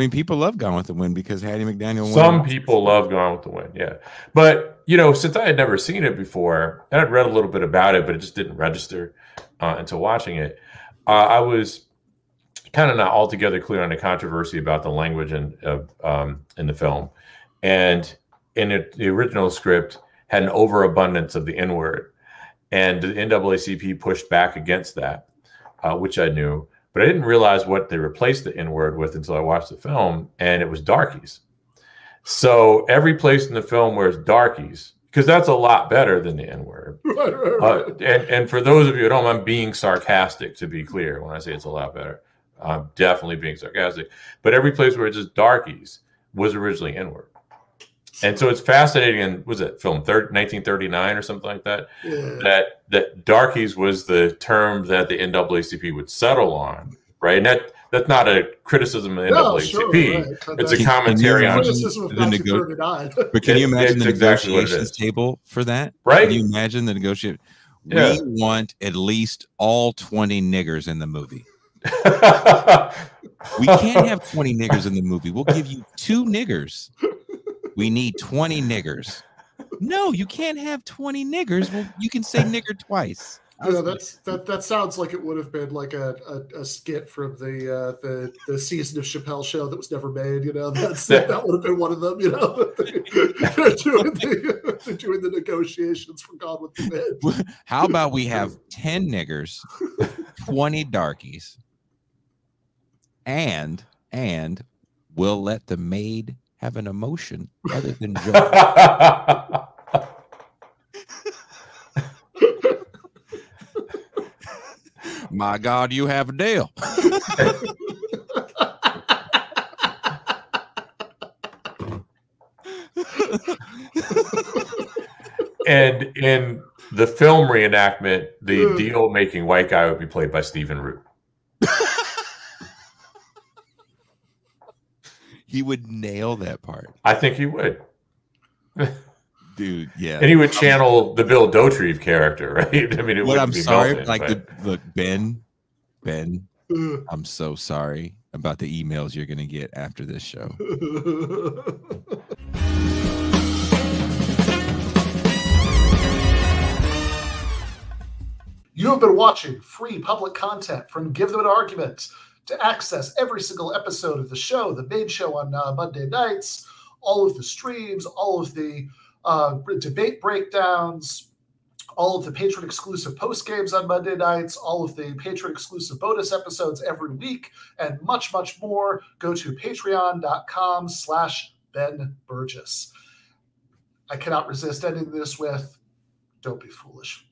mean, people love Gone with the Wind because Hattie McDaniel. Some people love Gone with the Wind, yeah. But you know, since I had never seen it before, and I'd read a little bit about it, but it just didn't register uh, until watching it. Uh, I was kind of not altogether clear on the controversy about the language in um, in the film, and in it, the original script had an overabundance of the N word, and the NAACP pushed back against that, uh, which I knew, but I didn't realize what they replaced the N word with until I watched the film, and it was darkies. So every place in the film where it's darkies, because that's a lot better than the N word. Right, right, right. Uh, and, and for those of you at home, I'm being sarcastic to be clear when I say it's a lot better. I'm definitely being sarcastic. But every place where it's just darkies was originally N word. And so it's fascinating. And was it film 30, 1939 or something like that? Yeah. That that darkies was the term that the NAACP would settle on, right? And that that's not a criticism of the no, NAACP. Sure, right. It's a commentary on the nego- But can you imagine the exactly negotiations table for that? Right? Can you imagine the negotiation? Yeah. We want at least all 20 niggers in the movie. we can't have 20 niggers in the movie. We'll give you two niggers. We need 20 niggers. No, you can't have 20 niggers. Well, you can say nigger twice. Yeah, that's that. That sounds like it would have been like a, a, a skit from the uh, the the season of Chappelle show that was never made. You know, that's that would have been one of them. You know, they're doing the they're doing the negotiations for Gone with the Wind. How about we have ten niggers, twenty darkies, and and we'll let the maid have an emotion other than joy. My God, you have a deal. and in the film reenactment, the mm. deal making white guy would be played by Stephen Root. He would nail that part. I think he would. Dude, yeah. And he would channel the Bill Dauterive character, right? I mean, it would I'm sorry, melted, like but... the look, Ben, Ben, I'm so sorry about the emails you're gonna get after this show. You have been watching free public content from Give Them an Argument to access every single episode of the show, the main show on uh, Monday nights, all of the streams, all of the uh, debate breakdowns, all of the patron exclusive post games on Monday nights, all of the patron exclusive bonus episodes every week, and much, much more. Go to patreon.com slash Ben Burgis. I cannot resist ending this with don't be foolish.